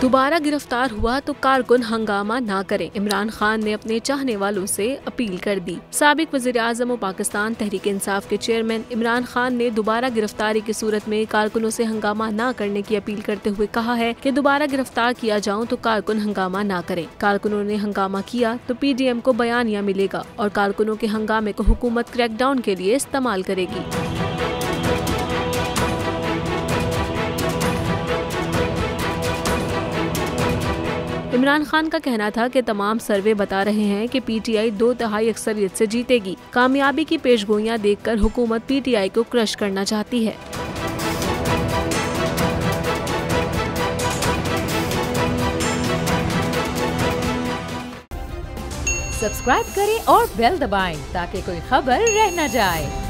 दोबारा गिरफ़्तार हुआ तो कारकुन हंगामा ना करें। इमरान खान ने अपने चाहने वालों से अपील कर दी। सबक वजी अजम और पाकिस्तान तहरीक इंसाफ के चेयरमैन इमरान खान ने दोबारा गिरफ्तारी की सूरत में कारकुनों से हंगामा न करने की अपील करते हुए कहा है कि दोबारा गिरफ़्तार किया जाऊँ तो कारकुन हंगामा ना करें। कारकुनों ने हंगामा किया तो पीडीएम को बयानिया मिलेगा और कारकुनों के हंगामे को हुकूमत क्रैकडाउन के लिए इस्तेमाल करेगी। इमरान खान का कहना था कि तमाम सर्वे बता रहे हैं कि पीटीआई दो तिहाई अक्सरियत से जीतेगी। कामयाबी की पेशगोइयाँ देखकर हुकूमत पीटीआई को क्रश करना चाहती है। सब्सक्राइब करें और बेल दबाएँ ताकि कोई खबर रह न जाए।